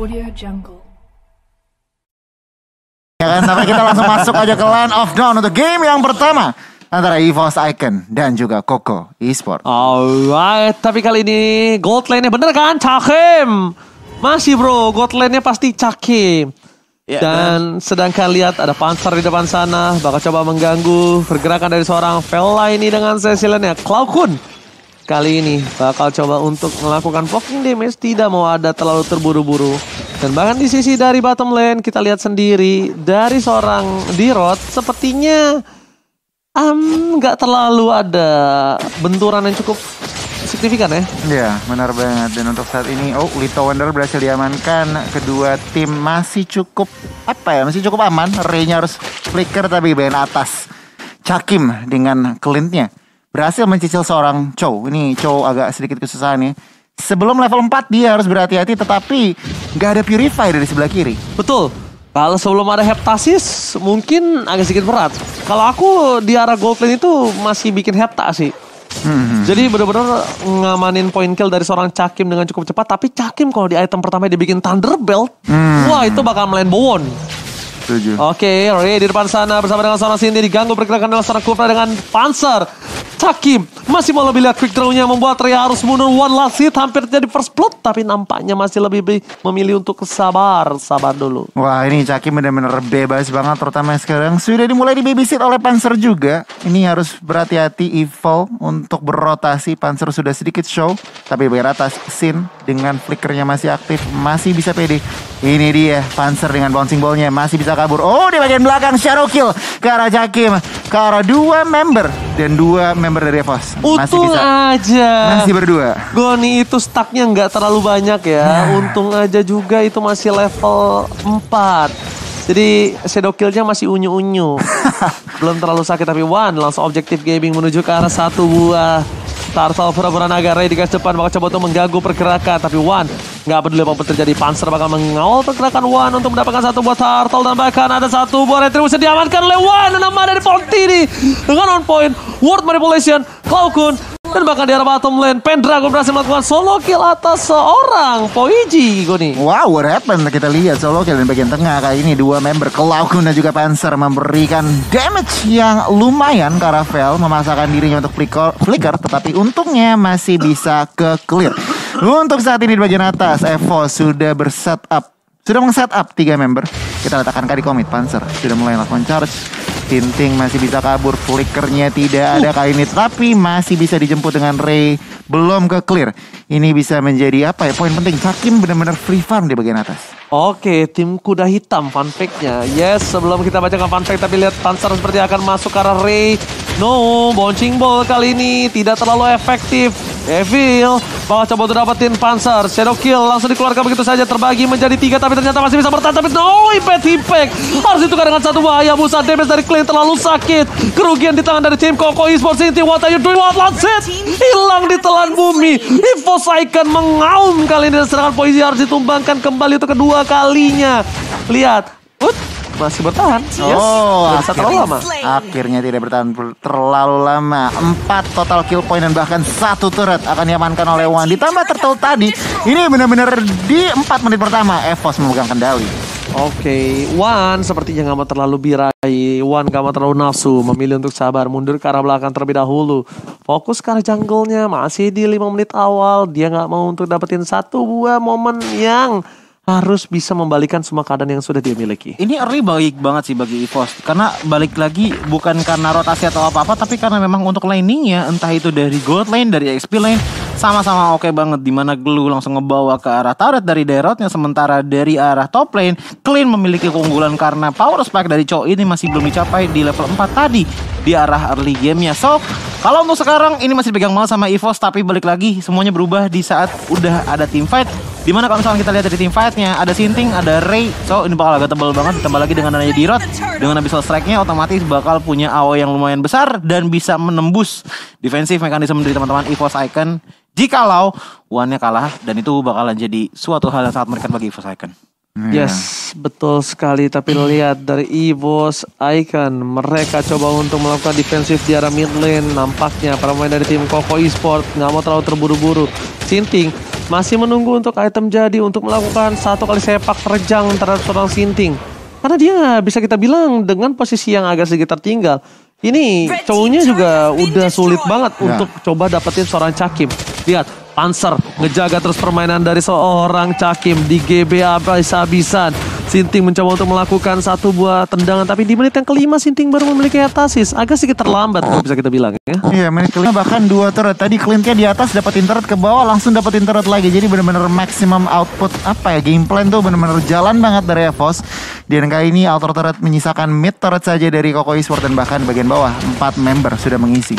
Audio Jungle. Ya kan, tapi kita langsung masuk aja ke Land of Dawn untuk game yang pertama antara EVOS Icon dan juga Koko Esport. Alright, tapi kali ini gold lane-nya bener kan? Cakim. Masih bro, gold lane-nya pasti Cakim. Ya, dan sedangkan lihat ada Panzer di depan sana, bakal coba mengganggu pergerakan dari seorang Vela ini dengan sesilennya Cloud Kun. Kali ini bakal coba untuk melakukan poking damage, tidak mau ada terlalu terburu-buru. Dan bahkan di sisi dari bottom lane kita lihat sendiri dari seorang Dirot sepertinya um, nggak terlalu ada benturan yang cukup signifikan ya. Ya, benar banget. Dan untuk saat ini, oh, Lito Wonder berhasil diamankan. Kedua tim masih cukup, apa ya, masih cukup aman. Ray-nya harus flicker tapi bagian atas. Cakim dengan kelintnya berhasil mencicil seorang Chow. Ini Chow agak sedikit kesusahan ya. Sebelum level 4 dia harus berhati-hati tetapi nggak ada purify dari sebelah kiri. Betul. Kalau sebelum ada heptasis mungkin agak sedikit berat. Kalau aku di arah gold lane itu masih bikin hepta sih. Hmm. Jadi benar-benar ngamanin point kill dari seorang Cakim dengan cukup cepat. Tapi Cakim kalau di item pertama dia bikin Thunderbelt, Hmm. wah itu bakal melain Bowon. Setuju. Oke, Ray di depan sana bersama dengan seorang Cindy diganggu pergerakan oleh seorang Kupra dengan Panzer. Cakim masih mau lebih lihat quick draw-nya membuat Ray harus mundur one last hit hampir jadi first blood tapi nampaknya masih lebih memilih untuk sabar, sabar dulu. Wah ini Cakim benar-benar bebas banget terutama sekarang sudah dimulai di babysit oleh Panzer juga. Ini harus berhati-hati Evil untuk berotasi. Panzer sudah sedikit show tapi atas Sin dengan flickernya masih aktif masih bisa pede. Ini dia Panzer dengan bouncing ballnya masih bisa kabur. Oh di bagian belakang shadow kill ke arah Cakim ke arah dua member dan dua member dari Evos masih Untung bisa aja. masih berdua. Goni itu stucknya nggak terlalu banyak ya. Untung aja juga itu masih level 4. Jadi shadow killnya masih unyu-unyu. Belum terlalu sakit tapi One langsung objektif gaming menuju ke arah satu buah Turtle pura-pura naga Ray di depan bakal coba untuk mengganggu pergerakan tapi One nggak peduli apa pun terjadi Panzer bakal mengawal pergerakan One untuk mendapatkan satu buah Turtle dan bahkan ada satu buah Retribution diamankan oleh One nama dari Fontini dengan on point Word Manipulation Klaukun dan bahkan di arah bottom lane Pendragon berhasil melakukan solo kill atas seorang Poiji Goni Wow, what happened? Kita lihat solo kill di bagian tengah kali ini dua member Klaukun dan juga Panzer memberikan damage yang lumayan ke arah Vel memaksakan dirinya untuk flicker tetapi untungnya masih bisa ke clear. Untuk saat ini di bagian atas Evo sudah bersetup sudah meng-setup tiga member. Kita letakkan kali komit Panzer sudah mulai lakukan charge. Tinting masih bisa kabur, flickernya tidak ada kali ini tapi masih bisa dijemput dengan Ray belum ke clear. Ini bisa menjadi apa ya poin penting. Cakim benar-benar free farm di bagian atas. Oke, tim kuda hitam fun fact-nya. Yes, sebelum kita bacakan fun fact, tapi lihat Panzer seperti akan masuk ke arah Ray. No, bouncing ball kali ini tidak terlalu efektif. Evil bakal coba untuk dapetin Panzer. Shadow kill langsung dikeluarkan begitu saja terbagi menjadi tiga tapi ternyata masih bisa bertahan. Tapi no, impact impact. Harus ditukar dengan satu bahaya. Busa damage dari Clean terlalu sakit. Kerugian di tangan dari tim Koko Esports Inti. What are you doing? What? Hilang di telan bumi. Evo Saiken mengaum kali ini. Serangan Poisi harus ditumbangkan kembali untuk kedua kalinya. Lihat. Masih bertahan. Yes. Oh, bisa terlalu lama. Akhirnya tidak bertahan ber- terlalu lama. Empat total kill point dan bahkan satu turret akan diamankan oleh Wan. Ditambah turtle tadi, ini benar-benar di empat menit pertama Evos memegang kendali. Oke, Wan sepertinya nggak mau terlalu birahi. Wan nggak mau terlalu nafsu, memilih untuk sabar, mundur ke arah belakang terlebih dahulu. Fokus ke arah jungle-nya, masih di 5 menit awal. Dia nggak mau untuk dapetin satu buah momen yang harus bisa membalikan semua keadaan yang sudah dia miliki. Ini early baik banget sih bagi EVOS. Karena balik lagi bukan karena rotasi atau apa-apa Tapi karena memang untuk laningnya Entah itu dari gold lane, dari XP lane Sama-sama oke banget. Di mana Glue langsung ngebawa ke arah turret dari Derotnya Sementara dari arah top lane Clean memiliki keunggulan karena power spike dari Cho ini masih belum dicapai di level 4 tadi Di arah early gamenya. So kalau untuk sekarang ini masih dipegang banget sama EVOS Tapi balik lagi semuanya berubah di saat udah ada team fight. Di mana kalau misalnya kita lihat dari team fightnya Ada Sinting, ada Ray So ini bakal agak tebal banget Ditambah lagi dengan adanya Dirot. Dengan Abyssal Strike-nya otomatis bakal punya AOE yang lumayan besar Dan bisa menembus defensif mekanisme dari teman-teman EVOS Icon. Jikalau One-nya kalah Dan itu bakalan jadi suatu hal yang sangat mengerikan bagi EVOS Icon Yes, betul sekali. Tapi lihat dari EVOS Icon, mereka coba untuk melakukan defensif di arah mid lane. Nampaknya para pemain dari tim Koko Esport nggak mau terlalu terburu-buru. Sinting masih menunggu untuk item jadi untuk melakukan satu kali sepak terjang terhadap seorang Sinting. Karena dia bisa kita bilang dengan posisi yang agak sedikit tertinggal. Ini cowoknya juga udah sulit banget Ya. untuk coba dapetin seorang Cakim. Lihat, Panzer ngejaga terus permainan dari seorang Cakim di GB habis-habisan. Sinting mencoba untuk melakukan satu buah tendangan tapi di menit yang kelima Sinting baru memiliki hetasis. Agak sedikit terlambat kalau bisa kita bilang ya. Iya menit kelima bahkan dua turret Tadi Clintnya di atas dapetin turret ke bawah Langsung dapetin turret lagi Jadi bener-bener maximum output Apa ya game plan tuh bener-bener jalan banget dari Evos Dan kali ini outer turret menyisakan mid turret saja dari Koko Esport Dan bahkan bagian bawah Empat member sudah mengisi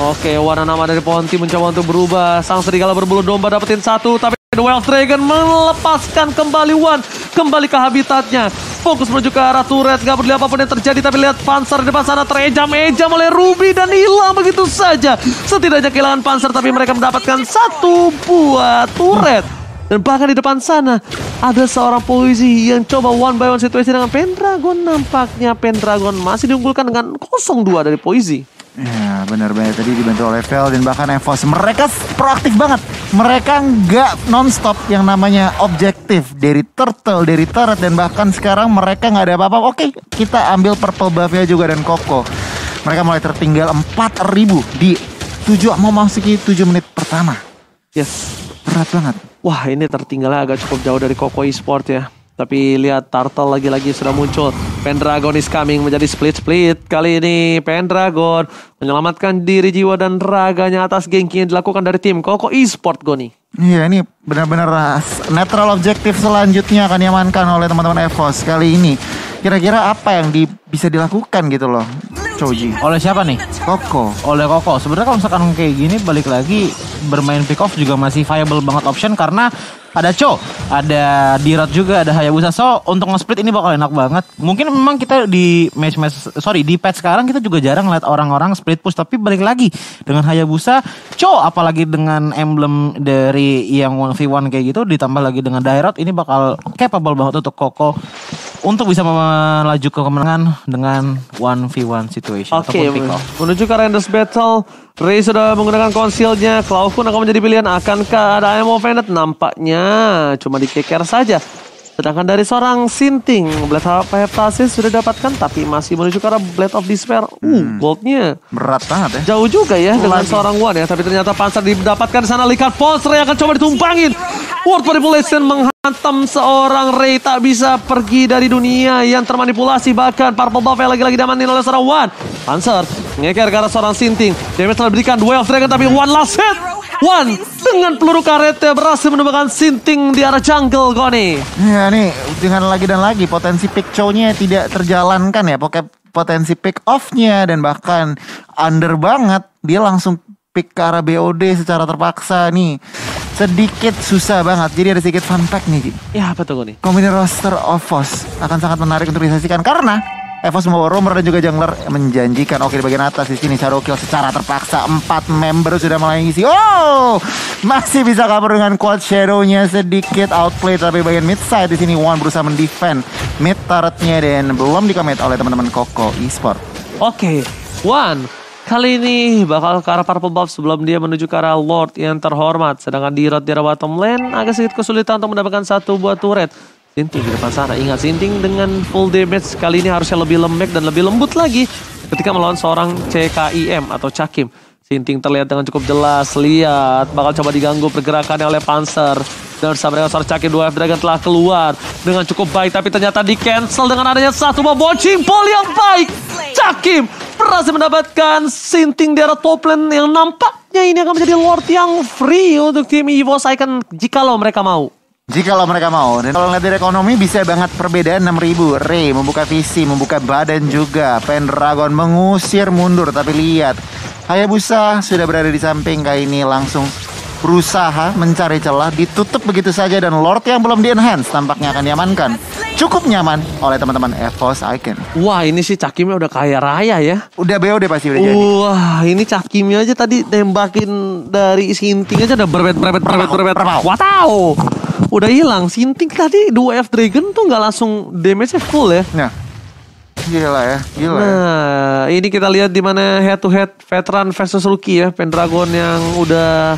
Oke, warna nama dari Ponti mencoba untuk berubah. Sang serigala berbulu domba dapetin satu, tapi The Wild Dragon melepaskan kembali One kembali ke habitatnya. Fokus menuju ke arah turret, gak peduli apa pun yang terjadi, tapi lihat Panzer di depan sana terejam-ejam oleh Ruby dan hilang begitu saja. Setidaknya kehilangan Panzer, tapi mereka mendapatkan satu buah turret. Dan bahkan di depan sana ada seorang polisi yang coba one by one situasi dengan Pendragon. Nampaknya Pendragon masih diunggulkan dengan 0-2 dari polisi. Ya benar-benar tadi dibantu oleh Vel dan bahkan Evos. Mereka proaktif banget. Mereka nggak nonstop yang namanya objektif. Dari turtle, dari turret Dan bahkan sekarang mereka nggak ada apa-apa. Oke kita ambil purple buffnya juga dan Koko Mereka mulai tertinggal 4000 di 7 mau masuki 7 menit pertama. Yes, Berat banget. Wah ini tertinggalnya agak cukup jauh dari Koko Esport ya. Tapi lihat Turtle lagi-lagi sudah muncul. Pendragon is coming menjadi split-split. Kali ini Pendragon menyelamatkan diri jiwa dan raganya atas gengki yang dilakukan dari tim Koko Esport Goni. Iya ini benar-benar netral objektif selanjutnya akan diamankan oleh teman-teman Evos kali ini Kira-kira apa yang di, bisa dilakukan gitu loh Oleh siapa nih? Koko oleh Koko. Sebenarnya kalau misalkan kayak gini balik lagi bermain pick off juga masih viable banget option karena ada Cho, ada Dirot juga, ada Hayabusa. So untuk nge-split ini bakal enak banget. Mungkin memang kita di match match sorry di patch sekarang kita juga jarang lihat orang-orang split push tapi balik lagi dengan Hayabusa, Cho apalagi dengan emblem dari yang 1v1 kayak gitu ditambah lagi dengan Dirot ini bakal capable banget untuk Koko untuk bisa melaju ke kemenangan dengan 1v1 situation Oke, ataupun pick off. menuju ke Renders Battle. Ray sudah menggunakan konsilnya. Cloud pun akan menjadi pilihan. Akankah ada Emo Venet? Nampaknya cuma dikeker saja. Sedangkan dari seorang Sinting, Blade of Heptasis sudah dapatkan tapi masih menuju ke arah Blade of Despair. Uh, goldnya Berat banget ya jauh juga ya dengan Lagi. seorang One ya. Tapi ternyata Panzer didapatkan di sana. Lihat Polster yang akan coba ditumpangin. World Manipulation menghantam seorang Ray tak bisa pergi dari dunia yang termanipulasi. Bahkan Purple Buff lagi-lagi diamanin oleh seorang One. Panzer ngeker ke seorang Sinting. Damage telah diberikan Duel of Dragon tapi One last hit. One dengan peluru karetnya berhasil menemukan Sinting di arah jungle Goni. Ya nih dengan lagi dan lagi potensi pick show-nya tidak terjalankan ya Pokoknya potensi pick off-nya dan bahkan under banget Dia langsung pick ke arah BOD secara terpaksa nih Sedikit susah banget Jadi ada sedikit fun fact nih. Ya apa tuh Goni? Kombinasi roster Ovos akan sangat menarik untuk disaksikan karena Evos membawa Romer dan juga Jungler menjanjikan oke di bagian atas di sini Shadow Kill secara terpaksa empat member sudah mulai ngisi oh masih bisa cover dengan quad Shadow-nya sedikit outplay tapi bagian mid side di sini One berusaha mendefend mid turretnya dan belum dikomit oleh teman-teman Koko Esport Oke, One. Kali ini bakal ke arah Purple Buff sebelum dia menuju ke arah Lord yang terhormat. Sedangkan di Rod di arah bottom lane agak sedikit kesulitan untuk mendapatkan satu buah turret. Sinting di depan sana. Ingat Sinting dengan full damage kali ini harusnya lebih lembek dan lebih lembut lagi ketika melawan seorang CKIM atau Cakim. Sinting terlihat dengan cukup jelas. Lihat, bakal coba diganggu pergerakannya oleh Panzer. Dan bersama dengan seorang Cakim 2F Dragon telah keluar dengan cukup baik. Tapi ternyata di cancel dengan adanya satu buah bocing ball yang baik. Cakim berhasil mendapatkan Sinting di arah top lane yang nampaknya ini akan menjadi Lord yang free untuk tim EVOS Icon jikalau mereka mau. Jikalau mereka mau Dan kalau ngeliat dari ekonomi bisa banget perbedaan 6000 Ray membuka visi, membuka badan juga Pendragon mengusir mundur Tapi lihat Hayabusa sudah berada di samping kali ini langsung berusaha mencari celah ditutup begitu saja dan Lord yang belum di enhance tampaknya akan diamankan cukup nyaman oleh teman-teman Evos Icon Wah ini sih Cakimnya udah kaya raya ya. udah BOD pasti udah jadi Wah ini Cakimnya aja tadi nembakin dari Sinting aja udah berbet berbet berbet berbet. Perpau. Wow, udah hilang. Sinting tadi 2F Dragon tuh nggak langsung damage-nya full ya. nah gila ya gila ya. Nah, ini kita lihat di mana head to head veteran versus rookie ya. Pendragon yang udah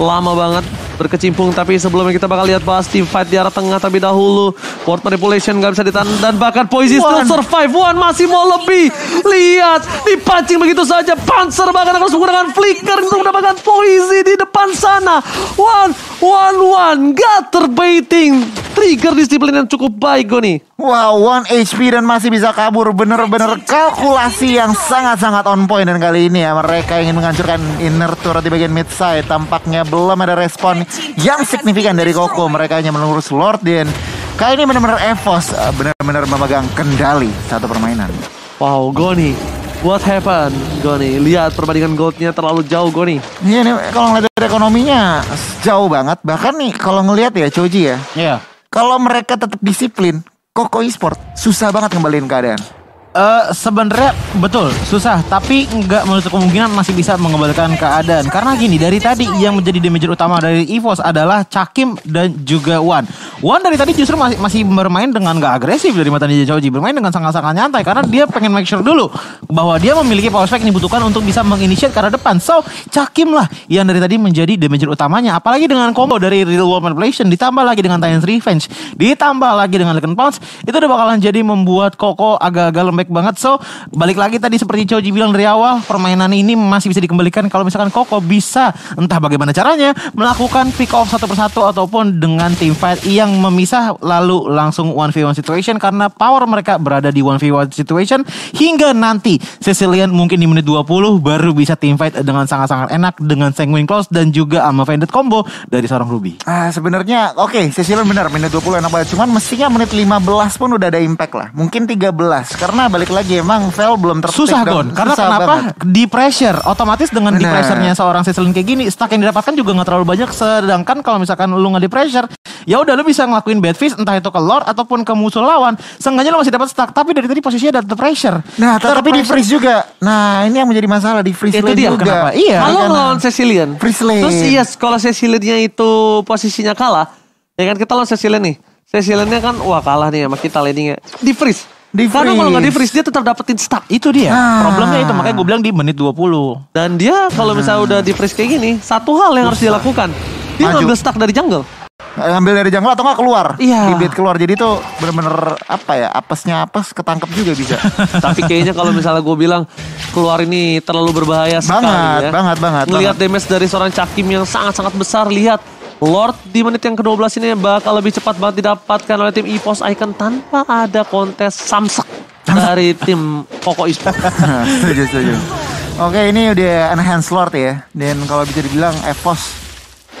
lama banget berkecimpung tapi sebelumnya kita bakal lihat team fight di arah tengah tapi dahulu. Board manipulation nggak bisa ditahan dan bahkan Poisi still survive. Wan masih mau lebih. Lihat dipancing begitu saja Panzer bahkan harus menggunakan flicker untuk mendapatkan Poisi di depan sana. Wan Wan Wan gutter baiting trigger disiplin yang cukup baik Goni Wow, one HP dan masih bisa kabur. Bener-bener kalkulasi yang sangat-sangat on point. Dan kali ini ya mereka ingin menghancurkan inner turret di bagian mid side. Tampaknya belum ada respon yang signifikan dari Koko. Mereka hanya menurut Lord dan kali ini bener-bener Evos eh, bener-bener memegang kendali satu permainan. Wow Goni What happened Goni Lihat perbandingan goldnya terlalu jauh Goni Iya nih kalau ngeliat dari ekonominya jauh banget. Bahkan nih kalau ngelihat ya Choji ya. Iya. Kalau mereka tetap disiplin, Koko Esport susah banget ngembaliin keadaan. Eh sebenarnya betul susah tapi nggak menutup kemungkinan masih bisa mengembalikan keadaan karena gini dari tadi yang menjadi damager utama dari EVOS adalah Cakim dan juga Wan. Wan dari tadi justru masih masih bermain dengan nggak agresif dari mata Ninja Choji bermain dengan sangat-sangat nyantai karena dia pengen make sure dulu bahwa dia memiliki power spike yang dibutuhkan untuk bisa menginitiate ke depan. So Cakim lah yang dari tadi menjadi damager utamanya apalagi dengan combo dari Real World Manipulation ditambah lagi dengan Titans Revenge ditambah lagi dengan Legend Pounce itu udah bakalan jadi membuat Koko agak-agak banget. So balik lagi tadi seperti Choji bilang dari awal permainan ini masih bisa dikembalikan kalau misalkan Koko bisa. Entah bagaimana caranya melakukan pick off satu persatu ataupun dengan team fight yang memisah lalu langsung 1v1 situation karena power mereka berada di 1v1 situation. Hingga nanti Sicilian mungkin di menit 20 baru bisa team fight dengan sangat-sangat enak dengan Sanguine Close dan juga Alma Vended combo dari seorang Ruby. Ah sebenarnya oke Cecilian benar menit 20 enak banget. Cuman mestinya menit 15 pun udah ada impact lah. Mungkin 13 Karena balik lagi. Emang Vel belum ter Susah Gon. Karena Susah kenapa? banget. Di pressure Otomatis dengan di pressure-nya seorang Cecilin kayak gini Stack yang didapatkan juga gak terlalu banyak. Sedangkan kalau misalkan lu nggak di pressure ya udah lu bisa ngelakuin bad fish Entah itu ke Lord Ataupun ke musuh lawan. Seenggaknya lu masih dapat stack Tapi dari tadi posisinya ada pressure. Nah Tetap tapi di pressure. freeze juga. Nah ini yang menjadi masalah Di freeze Itu lane dia, juga. kenapa? Iya. Kalau lawan Cecilian. Freeze lane. Terus iya kalau Ceciliannya itu posisinya kalah Ya kan kita lawan Cecilian nih. Ceciliannya kan wah kalah nih sama kita landingnya Di freeze Di Karena kalau nggak di freeze. freeze dia tetap dapetin stack Itu dia Nah. Problemnya itu Makanya gue bilang di menit 20 Dan dia kalau misalnya udah di freeze kayak gini Satu hal yang harus dia lakukan Dia Maju. ngambil stack dari jungle Ngambil dari jungle atau nggak keluar Iya. Bibit keluar Jadi tuh bener-bener Apa ya Apesnya apes Ketangkep juga bisa Tapi kayaknya kalau misalnya gue bilang keluar ini terlalu berbahaya sekali Banget, ya. banget, banget, Melihat banget. damage dari seorang Cakim yang sangat-sangat besar. Lihat Lord di menit yang ke-12 ini bakal lebih cepat banget didapatkan oleh tim EVOS Icon tanpa ada kontes samsek dari tim Koko Esport. setuju setuju. Oke ini udah enhance lord ya. Dan kalau bisa dibilang Evos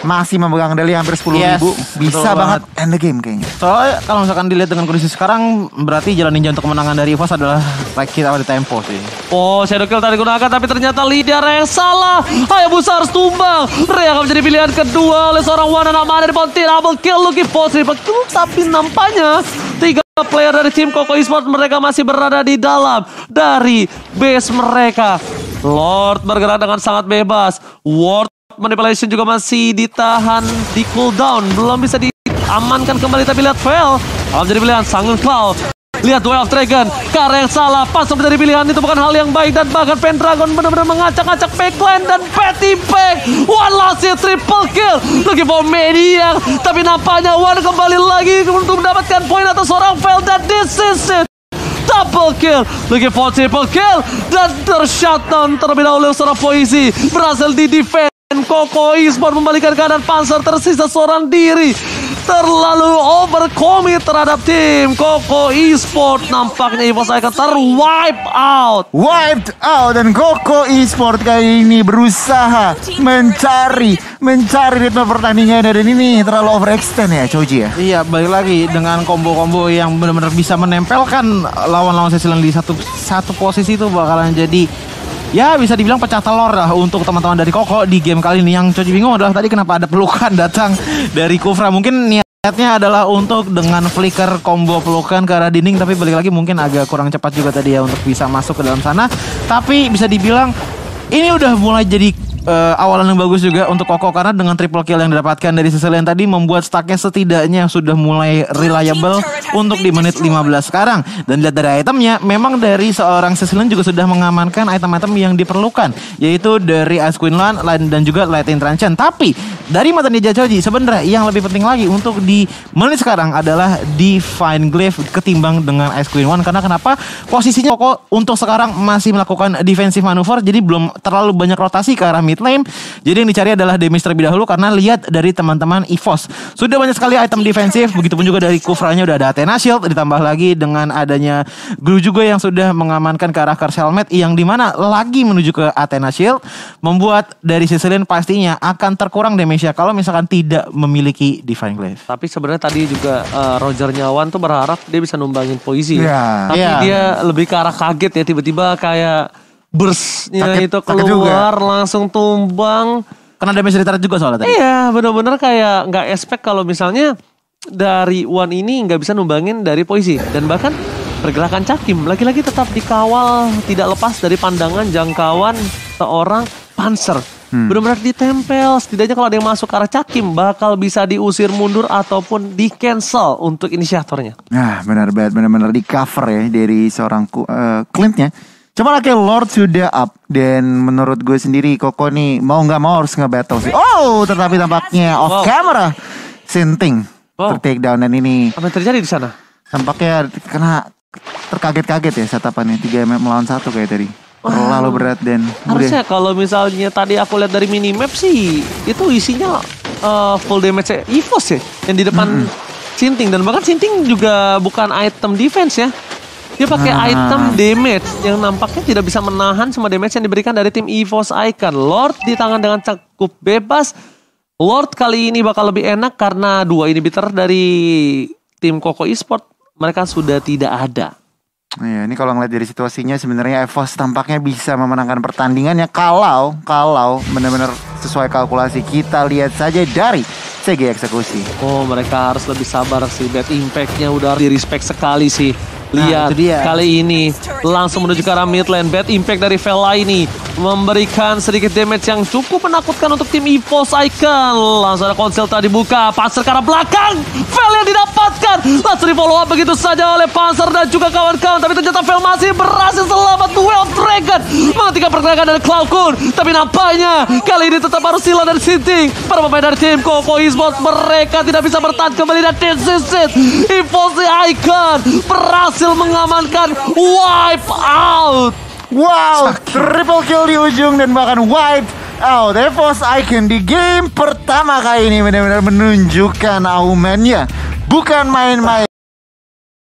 masih memegang kendali hampir 10 Yes, ribu Bisa betul banget end the game kayaknya Soalnya kalau misalkan dilihat dengan kondisi sekarang Berarti jalan ninja untuk kemenangan dari EVOS adalah Like kita di tempo sih Oh, Shadow Kill tadi digunakan tapi ternyata Lydia yang salah. Hayabusa harus tumbang. Rey akan menjadi pilihan kedua oleh seorang Wana Namanya di Ponti. Double kill Lucky Force triple kill. Tapi nampaknya tiga player dari tim Koko Esport mereka masih berada di dalam dari base mereka. Lord bergerak dengan sangat bebas. Ward Manipulation juga masih ditahan di cooldown. Belum bisa diamankan kembali tapi lihat Fail. Akan menjadi pilihan Sangun Cloud. Lihat Way of Dragon, Kara yang salah, pas menjadi pilihan itu bukan hal yang baik dan bahkan Pendragon benar-benar mengacak-acak backline dan Petty Back. One last hit, triple kill, looking for Maniac, tapi nampaknya One kembali lagi untuk mendapatkan poin atas seorang Fail dan this is it. Double kill, looking for triple kill dan tershutdown terlebih dahulu oleh seorang Poisi berhasil di defend. Koko Esport membalikan keadaan. Panzer tersisa seorang diri. Terlalu overcommit terhadap tim Koko Esport nampaknya EVOS akan terwipe out. Wiped out. Dan Koko Esport kali ini berusaha mencari mencari ritme pertandingan. Dan ini terlalu overextend ya Choji ya. Iya balik lagi dengan combo-combo yang benar-benar bisa menempelkan lawan-lawan Cecilian di satu satu posisi itu bakalan jadi ya bisa dibilang pecah telur lah untuk teman-teman dari Koko di game kali ini. Yang Coci bingung adalah tadi kenapa ada pelukan datang dari Kufra. Mungkin niatnya adalah untuk dengan flicker combo pelukan ke arah dinding tapi balik lagi mungkin agak kurang cepat juga tadi ya untuk bisa masuk ke dalam sana. Tapi bisa dibilang Ini udah mulai jadi eh, awalan yang bagus juga untuk Koko karena dengan triple kill yang didapatkan dari sisi lain tadi membuat stacknya setidaknya sudah mulai reliable untuk di menit 15 sekarang. Dan lihat dari itemnya, memang dari seorang Cecilian juga sudah mengamankan item-item yang diperlukan, yaitu dari Ice Queen Lan dan juga Lightning Transcend. Tapi dari mata Ninja Choji sebenarnya yang lebih penting lagi untuk di menit sekarang adalah Divine Glaive ketimbang dengan Ice Queen One karena kenapa posisinya Koko untuk sekarang masih melakukan defensive maneuver jadi belum terlalu banyak rotasi ke arah mid lane. Jadi yang dicari adalah damage terlebih dahulu karena lihat dari teman-teman EVOS sudah banyak sekali item defensif begitupun juga dari Kufranya udah ada Athena Shield ditambah lagi dengan adanya Glue juga yang sudah mengamankan ke arah Curse Helmet yang di mana lagi menuju ke Athena Shield membuat dari sisi lain pastinya akan terkurang damage-nya kalau misalkan tidak memiliki Divine Glaive. Tapi sebenarnya tadi juga eh, Roger Nyawan tuh berharap dia bisa numbangin poisi. Iya. Tapi Iya. dia lebih ke arah kaget ya tiba-tiba kayak Kaget- itu keluar langsung tumbang. Karena damage dari Turret juga soalnya tadi. Iya bener-bener kayak nggak expect kalau misalnya dari One ini nggak bisa numbangin dari poisi dan bahkan pergerakan Cakim lagi-lagi tetap dikawal tidak lepas dari pandangan jangkauan seorang Panzer. Benar-benar ditempel. Setidaknya kalau ada yang masuk ke arah Cakim bakal bisa diusir mundur ataupun di cancel untuk inisiatornya. Nah, benar banget, benar-benar di cover ya dari seorang ku- eh, Clintnya. Cuma lagi Lord sudah up dan menurut gue sendiri Koko nih mau nggak mau harus nge-battle sih. Oh, tetapi tampaknya off Wow. camera Sinting Wow. ter-take down dan ini Apa yang terjadi di sana? tampaknya kena terkaget-kaget ya setapannya 3 mm melawan satu kayak tadi. Terlalu berat dan Harusnya kalau misalnya tadi aku lihat dari minimap sih itu isinya uh, full damage EVOS ya yang di depan Sinting dan bahkan Sinting juga bukan item defense ya. Dia pakai Ah. item damage yang nampaknya tidak bisa menahan semua damage yang diberikan dari tim EVOS Icon. Lord di tangan dengan cukup bebas. Lord kali ini bakal lebih enak karena dua inhibitor dari tim Koko Esport mereka sudah tidak ada. Iya, ini kalau ngeliat dari situasinya sebenarnya Evos tampaknya bisa memenangkan pertandingannya kalau kalau benar-benar sesuai kalkulasi kita lihat saja dari CG eksekusi. Oh mereka harus lebih sabar sih Bad Impact-nya udah di respect sekali sih Lihat itu dia. kali ini langsung menuju ke arah mid lane. Bad Impact dari Vela ini Memberikan sedikit damage yang cukup menakutkan untuk tim EVOS Icon. Langsung ada konsel tadi buka Panzer ke arah belakang. Vel yang didapatkan. Langsung di follow up begitu saja oleh Panzer dan juga kawan-kawan. Tapi ternyata Vel masih berhasil selamat. Duel Dragon Menghentikan pergerakan dari Cloud Kun Tapi nampaknya kali ini tetap harus sila dari Sinting Para pemain dari tim Koko Esports mereka tidak bisa bertahan kembali. Dan this is it. EVOS Icon berhasil mengamankan wipe out Wow, triple kill di ujung dan bahkan wipe out Evos Icon di game pertama kali ini benar-benar menunjukkan aumennya. Bukan main-main.